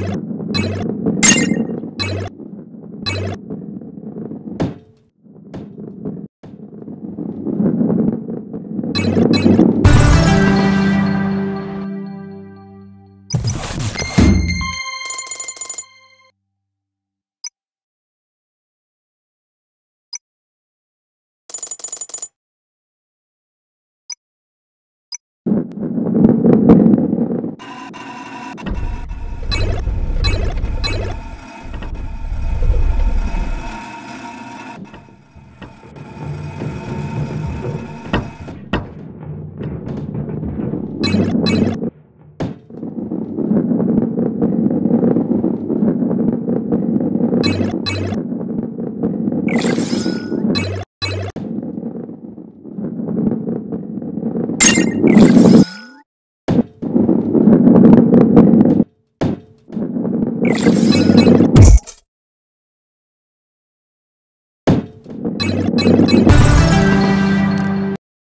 you.